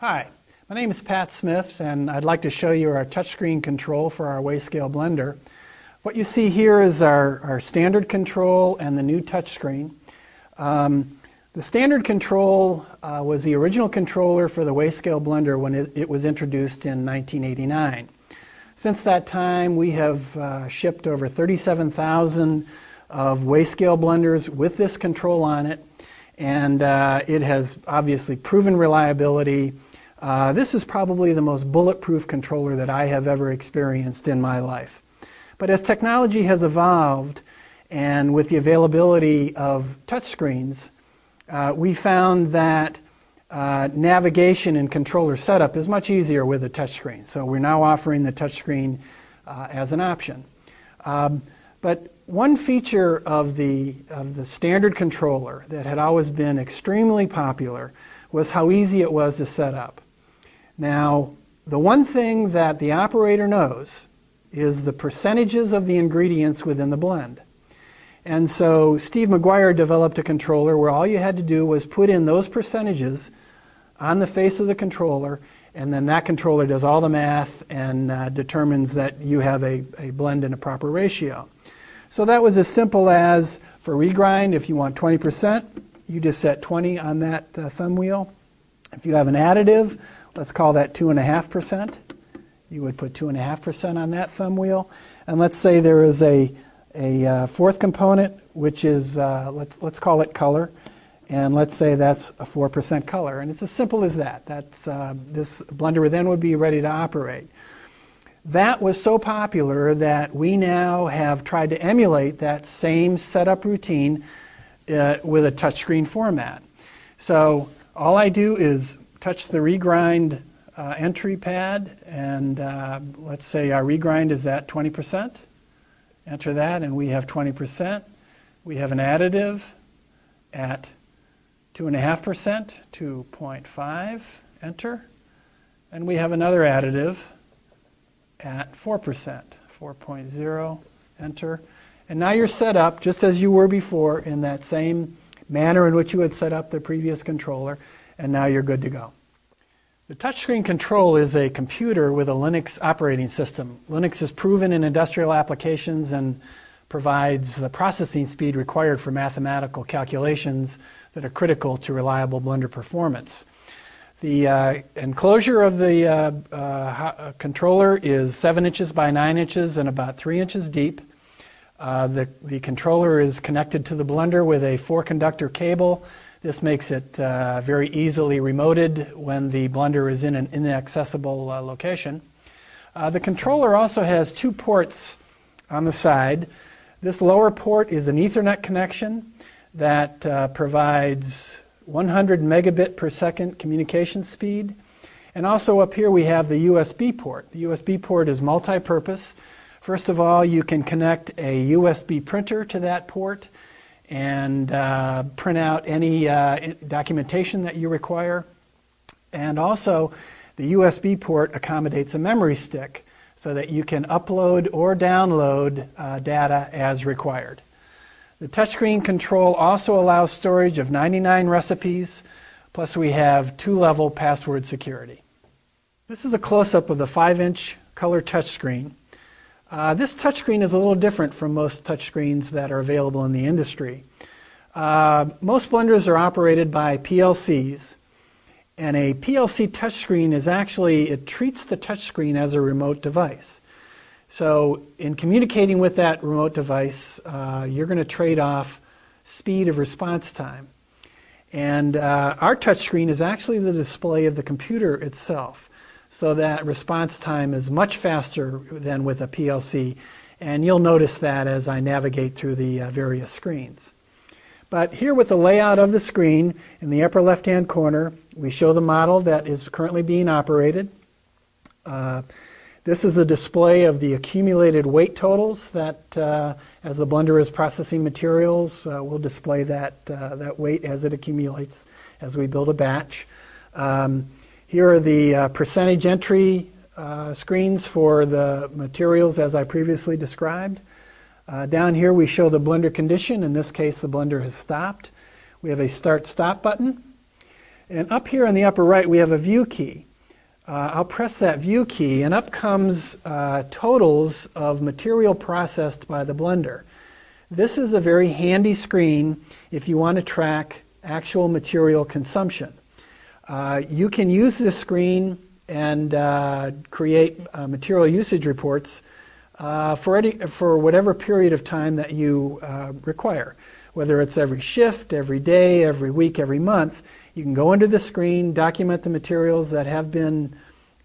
Hi, my name is Pat Smith and I'd like to show you our touchscreen control for our Weigh Scale blender. What you see here is our, our standard control and the new touchscreen. Um, the standard control uh, was the original controller for the Weigh Scale blender when it, it, was introduced in 1989. Since that time we have uh, shipped over 37,000 of Wayscale blenders with this control on it and uh, it has obviously proven reliability uh, this is probably the most bulletproof controller that I have ever experienced in my life. But as technology has evolved, and with the availability of touchscreens, uh, we found that uh, navigation and controller setup is much easier with a touchscreen. So we're now offering the touchscreen uh, as an option. Um, but one feature of the, of the standard controller that had always been extremely popular was how easy it was to set up. Now, the one thing that the operator knows is the percentages of the ingredients within the blend. And so Steve Maguire developed a controller where all you had to do was put in those percentages on the face of the controller, and then that controller does all the math and uh, determines that you have a, a blend in a proper ratio. So that was as simple as for regrind, if you want 20%, you just set 20 on that uh, thumb wheel. If you have an additive, let's call that 2.5%. You would put 2.5% on that thumb wheel. And let's say there is a, a uh, fourth component, which is, uh, let's, let's call it color. And let's say that's a 4% color. And it's as simple as that. That's, uh, this blender then would be ready to operate. That was so popular that we now have tried to emulate that same setup routine uh, with a touchscreen format. So all I do is touch the regrind uh, entry pad, and uh, let's say our regrind is at 20%. Enter that, and we have 20%. We have an additive at 2.5%, 2.5, enter. And we have another additive at 4%, 4.0, enter. And now you're set up just as you were before in that same manner in which you had set up the previous controller and now you're good to go. The touchscreen control is a computer with a Linux operating system. Linux is proven in industrial applications and provides the processing speed required for mathematical calculations that are critical to reliable blender performance. The uh, enclosure of the uh, uh, uh controller is 7 inches by 9 inches and about 3 inches deep. Uh, the, the controller is connected to the blender with a four conductor cable this makes it uh, very easily remoted when the blender is in an inaccessible uh, location. Uh, the controller also has two ports on the side. This lower port is an Ethernet connection that uh, provides 100 megabit per second communication speed. And also up here we have the USB port. The USB port is multi-purpose. First of all, you can connect a USB printer to that port and uh, print out any uh, documentation that you require. And also, the USB port accommodates a memory stick so that you can upload or download uh, data as required. The touchscreen control also allows storage of 99 recipes, plus we have two-level password security. This is a close-up of the 5-inch color touchscreen. Uh, this touchscreen is a little different from most touchscreens that are available in the industry. Uh, most blenders are operated by PLCs, and a PLC touchscreen is actually, it treats the touchscreen as a remote device. So in communicating with that remote device, uh, you're going to trade off speed of response time. And uh, our touchscreen is actually the display of the computer itself so that response time is much faster than with a PLC. And you'll notice that as I navigate through the uh, various screens. But here with the layout of the screen, in the upper left-hand corner, we show the model that is currently being operated. Uh, this is a display of the accumulated weight totals that, uh, as the blender is processing materials, uh, we'll display that, uh, that weight as it accumulates as we build a batch. Um, here are the uh, percentage entry uh, screens for the materials as I previously described. Uh, down here we show the blender condition. In this case the blender has stopped. We have a start stop button. And up here in the upper right, we have a view key. Uh, I'll press that view key, and up comes uh, totals of material processed by the blender. This is a very handy screen if you want to track actual material consumption. Uh, you can use this screen and uh, create uh, material usage reports uh, for, any, for whatever period of time that you require. Whether it's every shift, every day, every week, every month, you can go into the screen, document the materials that have been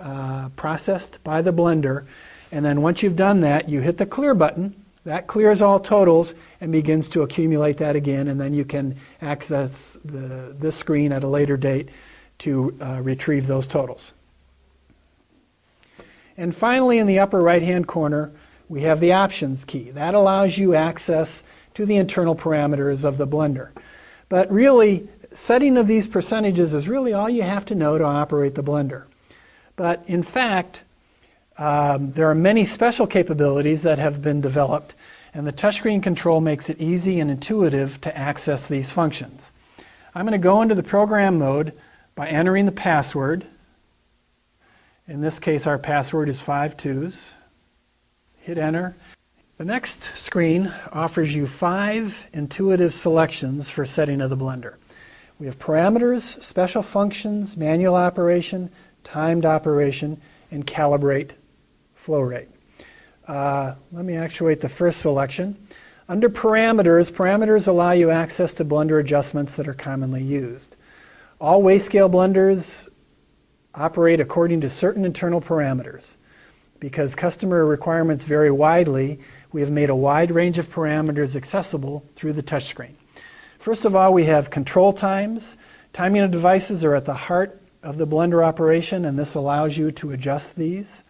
uh, processed by the blender, and then once you've done that, you hit the clear button. That clears all totals and begins to accumulate that again, and then you can access the, this screen at a later date to uh, retrieve those totals. And finally, in the upper right-hand corner, we have the options key. That allows you access to the internal parameters of the blender. But really, setting of these percentages is really all you have to know to operate the blender. But in fact, um, there are many special capabilities that have been developed, and the touchscreen control makes it easy and intuitive to access these functions. I'm going to go into the program mode by entering the password. In this case, our password is five twos. Hit enter. The next screen offers you five intuitive selections for setting of the blender. We have parameters, special functions, manual operation, timed operation, and calibrate flow rate. Uh, let me actuate the first selection. Under parameters, parameters allow you access to blender adjustments that are commonly used. All Weigh Scale blenders operate according to certain internal parameters. Because customer requirements vary widely, we have made a wide range of parameters accessible through the touchscreen. First of all, we have control times. Timing of devices are at the heart of the blender operation, and this allows you to adjust these.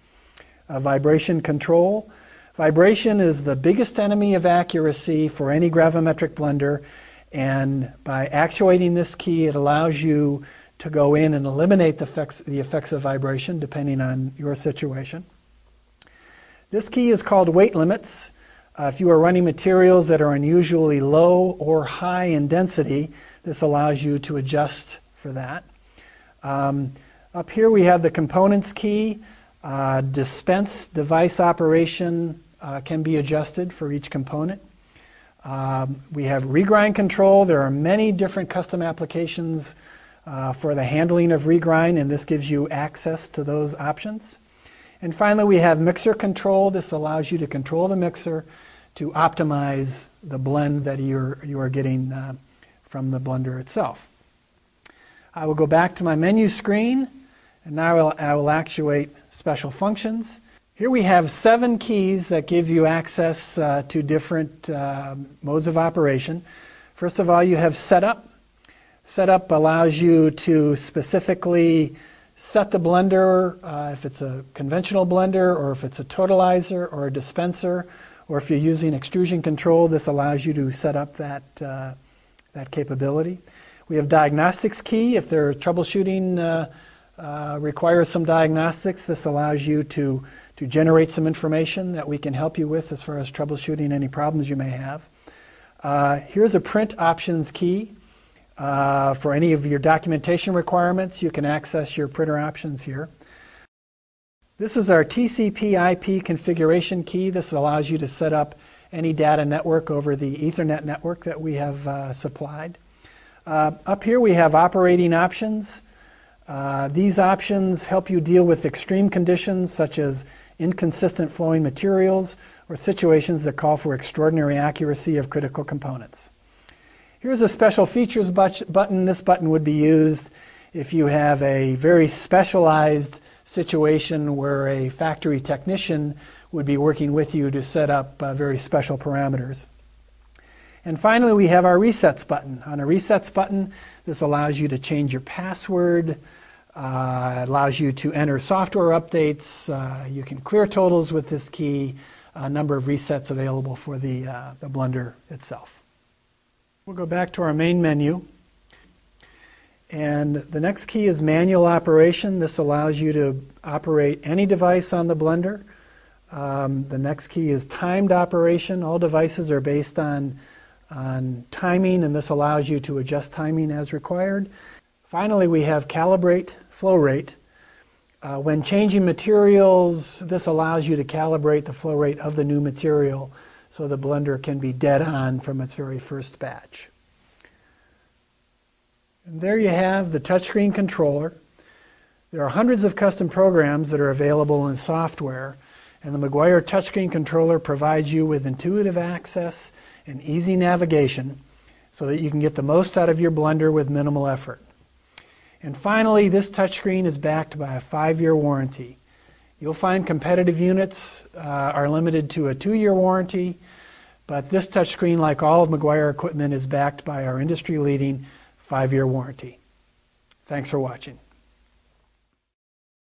Uh, vibration control. Vibration is the biggest enemy of accuracy for any gravimetric blender, and by actuating this key, it allows you to go in and eliminate the effects, the effects of vibration depending on your situation. This key is called weight limits. Uh, if you are running materials that are unusually low or high in density, this allows you to adjust for that. Um, up here we have the components key. Uh, dispense device operation uh, can be adjusted for each component. Um, we have regrind control. There are many different custom applications uh, for the handling of regrind, and this gives you access to those options. And finally, we have mixer control. This allows you to control the mixer to optimize the blend that you're, you are getting uh, from the blender itself. I will go back to my menu screen, and now I will, I will actuate special functions. Here we have seven keys that give you access uh, to different uh, modes of operation. First of all, you have setup. Setup allows you to specifically set the blender, uh, if it's a conventional blender or if it's a totalizer or a dispenser or if you're using extrusion control, this allows you to set up that, uh, that capability. We have diagnostics key. If their troubleshooting uh, uh, requires some diagnostics, this allows you to, to generate some information that we can help you with as far as troubleshooting any problems you may have. Uh, here's a print options key. Uh, for any of your documentation requirements, you can access your printer options here. This is our TCP IP configuration key. This allows you to set up any data network over the Ethernet network that we have uh, supplied. Uh, up here we have operating options. Uh, these options help you deal with extreme conditions such as inconsistent flowing materials or situations that call for extraordinary accuracy of critical components. Here's a special features button. This button would be used if you have a very specialized situation where a factory technician would be working with you to set up uh, very special parameters. And finally, we have our resets button. On a resets button, this allows you to change your password, uh, allows you to enter software updates. Uh, you can clear totals with this key, a number of resets available for the, uh, the Blender itself. We'll go back to our main menu. And the next key is manual operation. This allows you to operate any device on the blender. Um, the next key is timed operation. All devices are based on, on timing, and this allows you to adjust timing as required. Finally, we have calibrate flow rate. Uh, when changing materials, this allows you to calibrate the flow rate of the new material so the blender can be dead on from its very first batch. And there you have the touchscreen controller. There are hundreds of custom programs that are available in software, and the Maguire touchscreen controller provides you with intuitive access and easy navigation so that you can get the most out of your blender with minimal effort. And finally, this touchscreen is backed by a five-year warranty. You'll find competitive units uh, are limited to a two-year warranty, but this touchscreen, like all of Maguire equipment, is backed by our industry-leading five-year warranty. Thanks for watching.